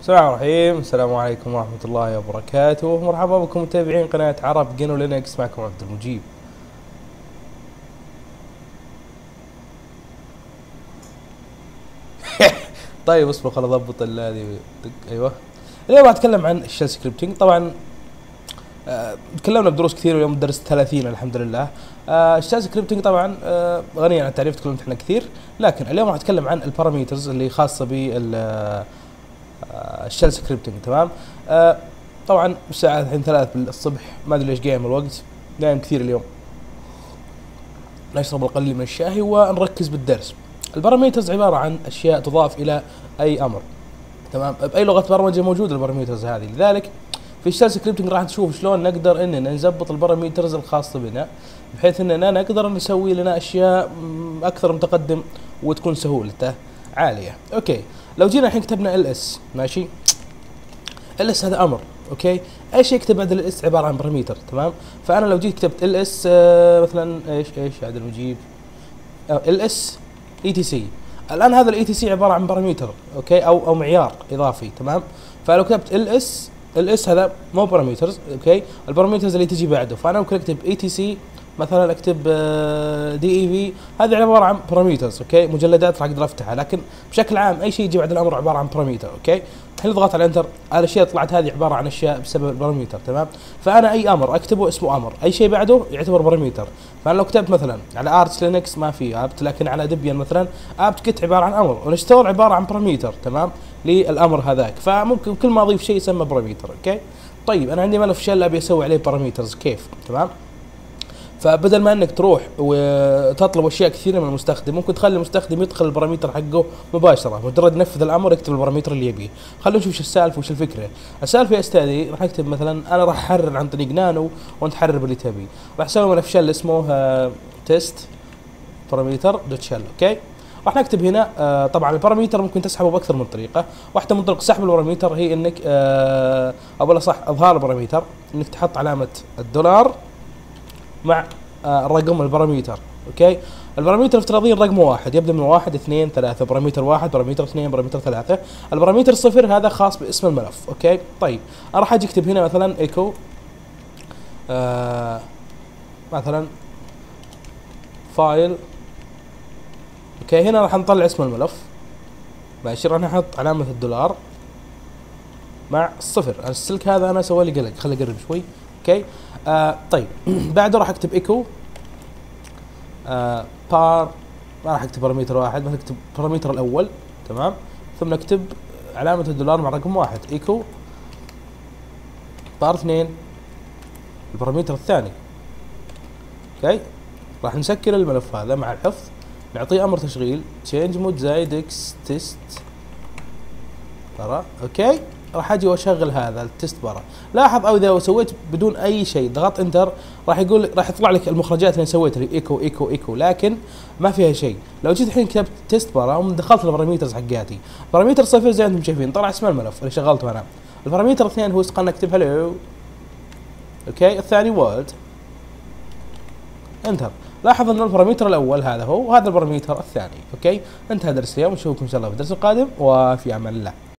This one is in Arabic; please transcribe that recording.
بسم الله الرحمن الرحيم. السلام عليكم ورحمة الله وبركاته. مرحبا بكم متابعين قناة عرب GNU Linux. معكم عبد المجيب. طيب اصبر خل اضبط هذه. أيوه. اليوم أتكلم عن ال shell scripting طبعا آه، تكلمنا بدروس كثير واليوم درس 30 الحمد لله. آه، ال shell scripting طبعا آه، غني عن التعريف تكلمت عنه كثير. لكن اليوم راح أتكلم عن ال parameters اللي خاصة بال shell scripting تمام؟ آه، طبعا الساعة الحين ثلاث بالصبح ما أدري ليش قايم الوقت نايم كثير اليوم. نشرب القليل من الشاي ونركز بالدرس. ال parameters عبارة عن أشياء تضاف إلى أي أمر تمام؟ بأي لغة برمجة موجودة ال parameters هذه. لذلك في ال shell scripting راح نشوف شلون نقدر إننا نظبط ال parameters الخاصة بنا بحيث إننا نقدر نسوي لنا أشياء أكثر متقدم وتكون سهولته. عالية. okay. لو جينا الحين كتبنا ls ماشي؟ ls هذا أمر okay؟ أي شيء يكتب بعد ls عبارة عن parameter تمام؟ فأنا لو جيت كتبت ls مثلا إيش إيش عبد المجيب؟ ls etc. الآن هذا ال etc عبارة عن parameter okay؟ أو أو معيار إضافي تمام؟ فلو كتبت ls ls هذا مو parameters okay؟ ال parameters اللي تجي بعده. فأنا ممكن أكتب etc مثلا أكتب dev هذه عبارة عن parameters okay؟ مجلدات راح أقدر أفتحها لكن بشكل عام أي شيء يجي بعد الأمر عبارة عن parameter okay؟ الحين اضغط على enter الاشياء طلعت هذه عبارة عن أشياء بسبب ال parameter تمام؟ فأنا أي أمر أكتبه اسمه أمر أي شيء بعده يعتبر parameter فأنا لو كتبت مثلا على Arch Linux ما في apt لكن على Debian مثلا apt-get عبارة عن أمر و install عبارة عن parameter تمام؟ للأمر هذاك. فممكن كل ما أضيف شيء يسمى parameter okay؟ طيب أنا عندي ملف shell أبي أسوي عليه parameters كيف؟ تمام؟ فبدل ما انك تروح وتطلب اشياء كثيرة من المستخدم ممكن تخلي المستخدم يدخل ال parameter حقه مباشرة مجرد ينفذ الأمر يكتب ال parameter اللي يبيه. خلينا نشوف إيش السالفة وش الفكرة. السالفة يا أستاذي راح اكتب مثلا أنا راح أحرر عن طريق نانو وأنت حرر باللي تبي راح أسوي ملف shell اسمه test parameter dot shell okay؟ راح نكتب هنا آه طبعا ال parameter ممكن تسحبه بأكثر من طريقة. واحدة من طرق سحب ال parameter هي إنك آه أو صح أظهار ال parameter إنك تحط علامة الدولار مع آه الرقم ال parameter okay؟ ال parameter افتراضيا رقمه واحد يبدأ من واحد اثنين ثلاثة parameter واحد parameter اثنين parameter ثلاثة. ال parameter صفر هذا خاص باسم الملف okay؟ طيب أنا راح أجي أكتب هنا مثلا ايكو آه مثلا file okay؟ هنا راح نطلع اسم الملف. ماشي راح نحط علامة الدولار مع الصفر. السلك هذا أنا سوى لي قلق خلي اقرب شوي. okay آه طيب. بعده راح اكتب ايكو آه par ما راح اكتب parameter واحد راح اكتب parameter الأول. تمام. ثم نكتب علامة الدولار مع رقم واحد. echo par اثنين ال parameter الثاني. okay راح نسكر الملف هذا مع الحفظ. نعطيه أمر تشغيل. change mode زائد x test para okay راح أجي واشغل هذا ال test para. لاحظ أو اذا سويت بدون اي شيء ضغطت enter راح يقول راح يطلع لك المخرجات اللي سويتها ايكو ايكو ايكو لكن ما فيها شيء. لو جيت الحين كتبت test para ودخلت ال parameters حقاتي. parameter صفر زي أنتم شايفين. طلع اسم الملف اللي شغلته أنا. ال parameter الاثنين هو خلنا نكتب hello okay الثاني world enter. لاحظ ان ال parameter الأول هذا هو وهذا ال parameter الثاني. okay انتهى درس اليوم. نشوفكم إن شاء الله في الدرس القادم وفي أمان الله.